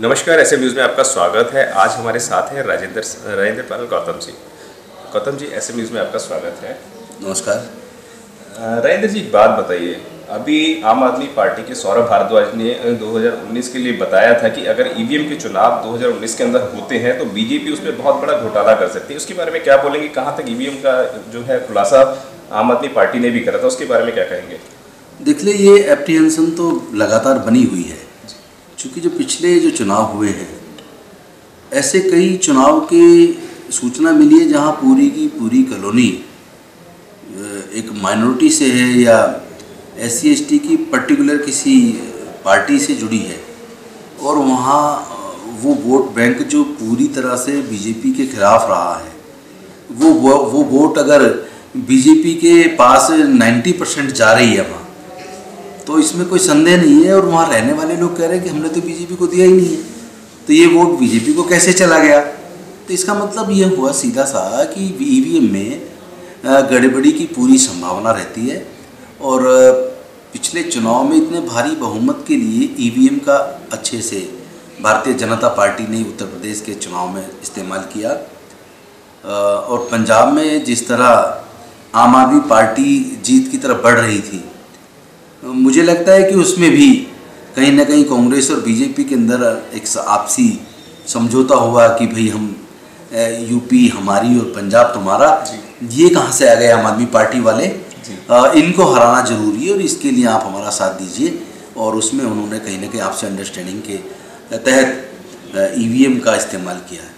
नमस्कार S news में आपका स्वागत है। आज हमारे साथ हैं राजेंद्र राजेंद्र पाल गौतम जी। गौतम जी एस न्यूज़ में आपका स्वागत है। नमस्कार। राजेंद्र जी एक बात बताइए। अभी आम आदमी पार्टी के सौरभ भारद्वाज ने अ, 2019 के लिए बताया था कि अगर ईवीएम के चुनाव 2019 के अंदर होते हैं तो बीजेपी उस पर बहुत बड़ा घोटाला कर सकती है। उसके बारे में क्या बोलेंगे? कहाँ तक ईवीएम का जो है खुलासा आम आदमी पार्टी ने भी करा था उसके बारे में क्या कहेंगे? देख ले ये एप्रीहेंशन तो लगातार बनी हुई है। क्योंकि जो पिछले जो चुनाव हुए हैं ऐसे कई चुनाव के सूचना मिली है जहाँ पूरी की पूरी कॉलोनी एक माइनॉरिटी से है या एस सी की पर्टिकुलर किसी पार्टी से जुड़ी है और वहाँ वो वोट बैंक जो पूरी तरह से बीजेपी के खिलाफ रहा है वो, वो वोट अगर बीजेपी के पास 90 परसेंट जा रही है वहाँ तो इसमें कोई संदेह नहीं है और वहाँ रहने वाले लोग कह रहे हैं कि हमने तो बीजेपी को दिया ही नहीं है। तो ये वोट बीजेपी को कैसे चला गया? तो इसका मतलब ये हुआ सीधा सा कि ईवीएम में गड़बड़ी की पूरी संभावना रहती है और पिछले चुनाव में इतने भारी बहुमत के लिए ईवीएम का अच्छे से भारतीय जनता पार्टी ने उत्तर प्रदेश के चुनाव में इस्तेमाल किया। और पंजाब में जिस तरह आम आदमी पार्टी जीत की तरफ़ बढ़ रही थी मुझे लगता है कि उसमें भी कहीं ना कहीं कांग्रेस और बीजेपी के अंदर एक आपसी समझौता हुआ कि भाई हम यूपी हमारी और पंजाब तुम्हारा। ये कहाँ से आ गए आम आदमी पार्टी वाले? इनको हराना ज़रूरी है और इसके लिए आप हमारा साथ दीजिए। और उसमें उन्होंने कहीं ना कहीं आपसे अंडरस्टैंडिंग के तहत ईवीएम का इस्तेमाल किया है।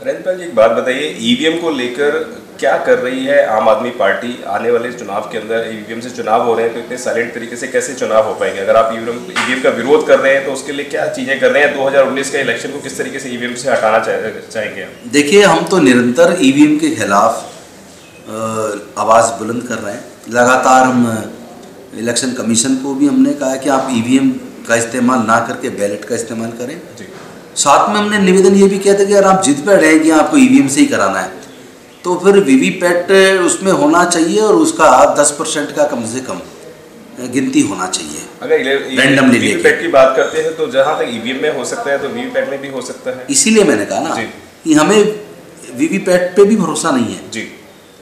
नरेंद्र पाल जी एक बात बताइए ईवीएम को लेकर क्या कर रही है आम आदमी पार्टी? आने वाले चुनाव के अंदर ईवीएम से चुनाव हो रहे हैं तो इतने साइलेंट तरीके से कैसे चुनाव हो पाएँगे? अगर आप ईवीएम ईवीएम का विरोध कर रहे हैं तो उसके लिए क्या चीज़ें कर रहे हैं? 2019 का इलेक्शन को किस तरीके से ईवीएम से हटाना चाहेंगे देखिए हम तो निरंतर ईवीएम के खिलाफ आवाज़ बुलंद कर रहे हैं। लगातार हम इलेक्शन कमीशन को भी हमने कहा कि आप ईवीएम का इस्तेमाल ना करके बैलेट का इस्तेमाल करें। साथ में हमने निवेदन ये भी किया था कि अगर आप जिद पर रहे कि आपको ईवीएम से ही कराना है। तो फिर वीवीपैट उसमें होना चाहिए और उसका दस परसेंट का कम से कम गिनती होना चाहिए। अगर। वीवीपैट की बात करते हैं तो जहाँ तक ईवीएम में हो सकता है तो वीवीपैट में भी हो सकता है। इसीलिए मैंने कहा ना कि हमें वीवीपैट पे भी भरोसा नहीं है। जी।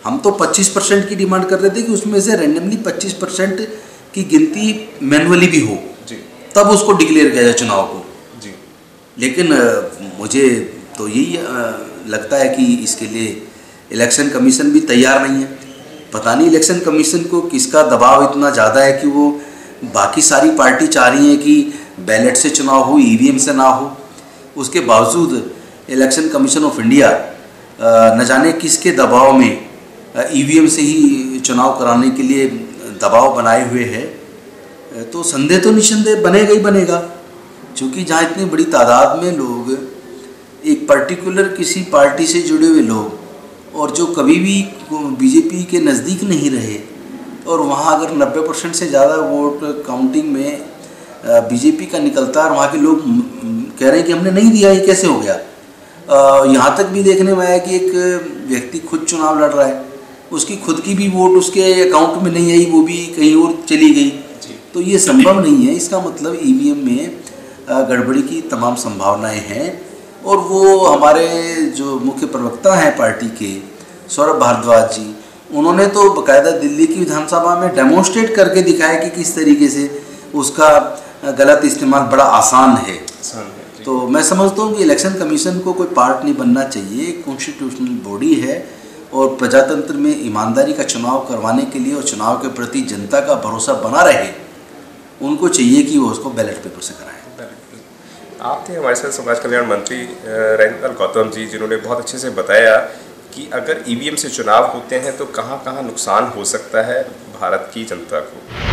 हम तो 25 परसेंट की डिमांड कर रहे थे कि उसमें से रैंडमली 25 परसेंट की गिनती मैनुअली भी हो जी। तब उसको डिक्लेयर किया जाए चुनाव को। जी। लेकिन मुझे तो यही लगता है कि इसके लिए इलेक्शन कमीशन भी तैयार नहीं है। पता नहीं इलेक्शन कमीशन को किसका दबाव इतना ज़्यादा है कि वो बाकी सारी पार्टी चाह रही है कि बैलेट से चुनाव हो, ईवीएम से ना हो। उसके बावजूद इलेक्शन कमीशन ऑफ़ इंडिया न जाने किसके दबाव में ईवीएम से ही चुनाव कराने के लिए दबाव बनाए हुए है। तो संदेह तो निसंदेह बनेगा ही बनेगा। क्योंकि जहाँ इतनी बड़ी तादाद में लोग, एक पर्टिकुलर किसी पार्टी से जुड़े हुए लोग और जो कभी भी बीजेपी के नज़दीक नहीं रहे और वहाँ अगर 90 परसेंट से ज़्यादा वोट काउंटिंग में बीजेपी का निकलता है और वहाँ के लोग कह रहे हैं कि हमने नहीं दिया ये कैसे हो गया? यहाँ तक भी देखने में आया कि एक व्यक्ति खुद चुनाव लड़ रहा है उसकी खुद की भी वोट उसके अकाउंट में नहीं आई वो भी कहीं और चली गई। तो ये संभव नहीं है इसका मतलब ईवीएम में गड़बड़ी की तमाम संभावनाएँ हैं। और वो हमारे जो मुख्य प्रवक्ता हैं पार्टी के सौरभ भारद्वाज जी उन्होंने तो बकायदा दिल्ली की विधानसभा में डेमोन्स्ट्रेट करके दिखाया कि किस तरीके से उसका गलत इस्तेमाल बड़ा आसान है। आसान है तो मैं समझता हूँ कि इलेक्शन कमीशन को कोई पार्ट नहीं बनना चाहिए कॉन्स्टिट्यूशनल बॉडी है और प्रजातंत्र में ईमानदारी का चुनाव करवाने के लिए और चुनाव के प्रति जनता का भरोसा बना रहे उनको चाहिए कि वो उसको बैलेट पेपर से कराएँ। आप थे हमारे साथ समाज कल्याण मंत्री रैनपाल गौतम जी, जिन्होंने बहुत अच्छे से बताया कि अगर ईवीएम से चुनाव होते हैं तो कहाँ कहाँ नुकसान हो सकता है भारत की जनता को।